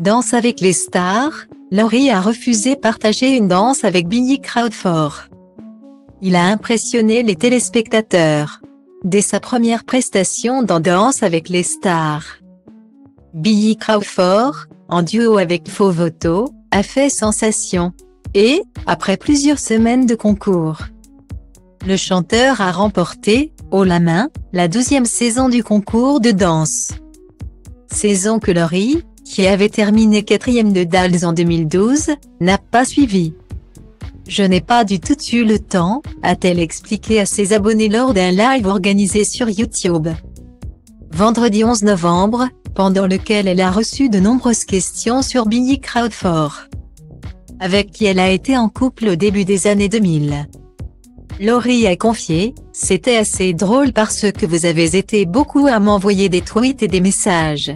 Danse avec les stars, Laurie a refusé partager une danse avec Billy Crawford. Il a impressionné les téléspectateurs. Dès sa première prestation dans Danse avec les stars. Billy Crawford, en duo avec Fovoto, a fait sensation. Et, après plusieurs semaines de concours, le chanteur a remporté, haut la main, la douzième saison du concours de danse. Saison que Laurie, qui avait terminé quatrième de Dals en 2012, n'a pas suivi. Je n'ai pas du tout eu le temps, a-t-elle expliqué à ses abonnés lors d'un live organisé sur YouTube. Vendredi 11 novembre, pendant lequel elle a reçu de nombreuses questions sur Billy Crawford, avec qui elle a été en couple au début des années 2000. Laurie a confié, c'était assez drôle parce que vous avez été beaucoup à m'envoyer des tweets et des messages.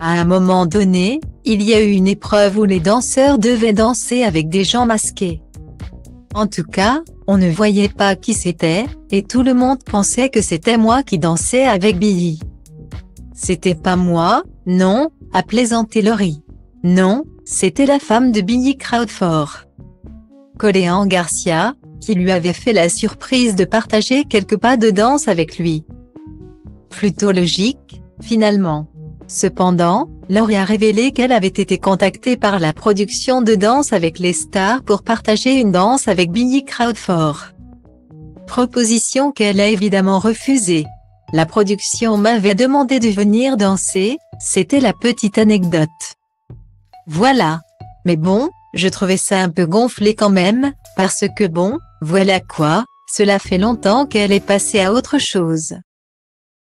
À un moment donné, il y a eu une épreuve où les danseurs devaient danser avec des gens masqués. En tout cas, on ne voyait pas qui c'était, et tout le monde pensait que c'était moi qui dansais avec Billy. C'était pas moi, non, a plaisanté Laurie. Non, c'était la femme de Billy Crawford. Coléan Garcia, qui lui avait fait la surprise de partager quelques pas de danse avec lui. Plutôt logique, finalement. Cependant, Laurie a révélé qu'elle avait été contactée par la production de Danse avec les stars pour partager une danse avec Billy Crawford. Proposition qu'elle a évidemment refusée. La production m'avait demandé de venir danser, c'était la petite anecdote. Voilà. Mais bon, je trouvais ça un peu gonflé quand même, parce que bon, voilà quoi, cela fait longtemps qu'elle est passée à autre chose.